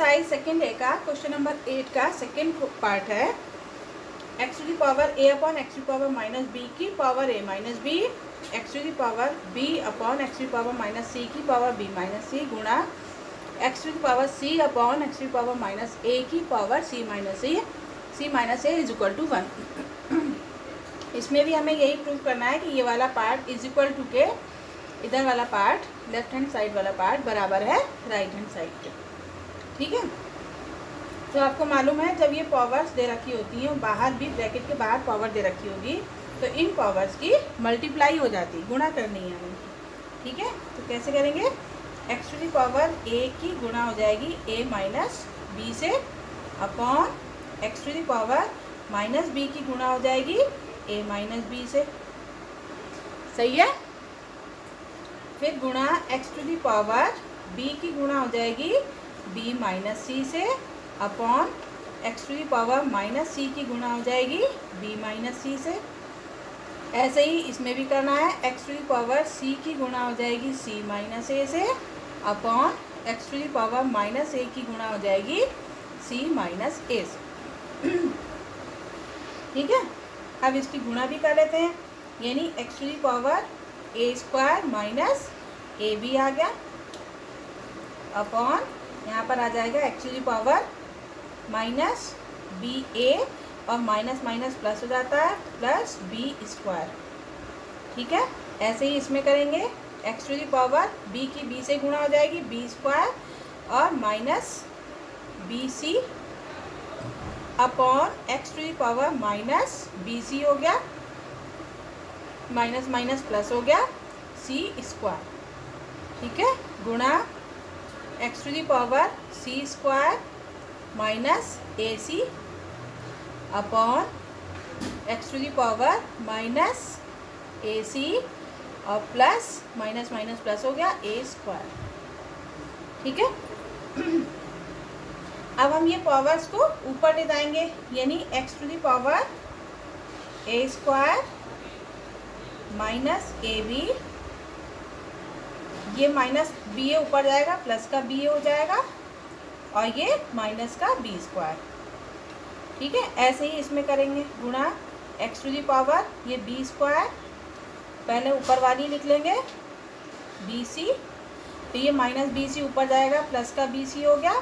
Second A का question number eight का second part है। X to the power A upon X to power minus B की power A minus B X to the power B upon X to power minus C की power B minus C गुणा X to the power C upon X to power minus A की power C minus C C minus A is equal to one इसमें भी हमें यही prove करना है कि ये वाला पार्ट इज़ इक्वल टू के इधर वाला पार्ट लेफ़्ट हैंड साइड वाला पार्ट बराबर है राइट हैंड साइड के ठीक है? तो आपको मालूम है, जब ये पावर्स दे रखी होती हैं, बाहर भी ब्रैकेट के बाहर पावर दे रखी होगी तो इन पावर्स की मल्टीप्लाई हो जाती, गुणा करनी है हमें ठीक है? तो कैसे करेंगे? X to the power A की गुणा हो जाएगी ए माइनस बी से upon X to the power minus B की गुणा हो जाएगी ए माइनस बी से। सही है? फिर गुणा X to the power B की गुणा हो जाएगी बी माइनस सी से upon X to power minus C की गुणा हो जाएगी बी माइनस सी से। ऐसे ही इसमें भी करना है एक्स टू पावर सी की गुणा हो जाएगी सी माइनस ए से upon X to power minus A की गुणा हो जाएगी सी माइनस ए से। ठीक है? अब इसकी गुणा भी कर लेते हैं। यानी X to power A square minus A B आ गया। अपॉन यहाँ पर आ जाएगा the power minus B A और माइनस माइनस प्लस हो जाता है प्लस बी स्क्वायर ठीक है? ऐसे ही इसमें करेंगे X to the power B की बी से गुणा हो जाएगी बी स्क्वायर और minus B C upon X to the power minus B C हो गया माइनस माइनस प्लस हो गया सी स्क्वायर ठीक है? गुणा X to the power C square minus A C upon X to the power minus A C और plus minus minus plus हो गया ए स्क्वायर ठीक है? अब हम ये पावर्स को ऊपर ले जाएँगे, यानी X to the power A square minus A B ये माइनस बी ए ऊपर जाएगा, प्लस का बी ए हो जाएगा, और ये माइनस का बी स्क्वायर। ठीक है? ऐसे ही इसमें करेंगे गुणा एक्स टू दी पावर ये बी स्क्वायर। पहले ऊपर वाली लिख लेंगे बी सी तो ये माइनस बी सी ऊपर जाएगा, प्लस का बी सी हो गया,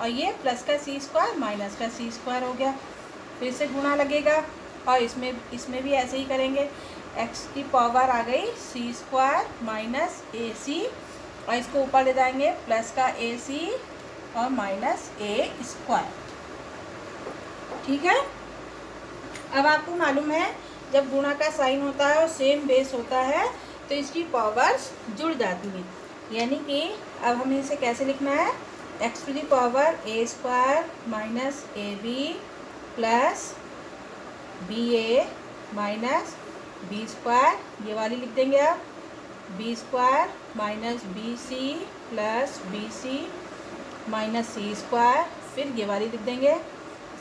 और ये प्लस का सी स्क्वायर, माइनस का सी स्क्वायर हो गया। फिर से गुणा लगेगा, और इसमें इसमें भी ऐसे ही करेंगे। एक्स की पावर आ गई सी स्क्वायर माइनस ए सी और इसको ऊपर ले जाएँगे प्लस का ए सी और माइनस ए स्क्वायर ठीक है? अब आपको मालूम है, जब गुणा का साइन होता है और सेम बेस होता है तो इसकी पावर्स जुड़ जाती हैं। यानी कि अब हमें इसे कैसे लिखना है? X to the power A square minus A B plus B A minus B square ये वाली लिख देंगे आप। B square minus B C plus B C minus C square फिर ये वाली लिख देंगे।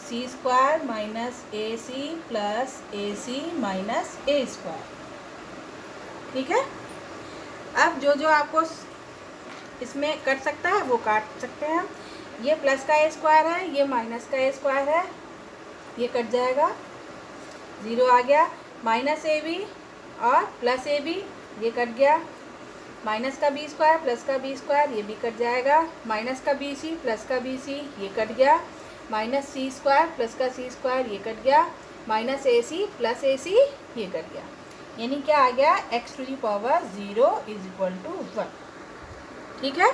C square minus A C plus A C minus A square ठीक है? अब जो जो आपको इसमें कट सकता है, वो काट सकते हैं ये प्लस का ए स्क्वायर है, ये माइनस का ए स्क्वायर है, ये कट जाएगा। ज़ीरो आ गया। माइनस ए बी और प्लस ए बी, ये कट गया। माइनस का बी स्क्वायर, प्लस का बी स्क्वायर, ये भी कट जाएगा। माइनस का बी सी, प्लस का बी सी, ये कट गया। माइनस सी स्क्वायर, प्लस का सी स्क्वायर, ये कट गया। Minus A C, plus A C, ये कट गया। यानी क्या आ गया? X to the power zero is equal to one. ठीक है?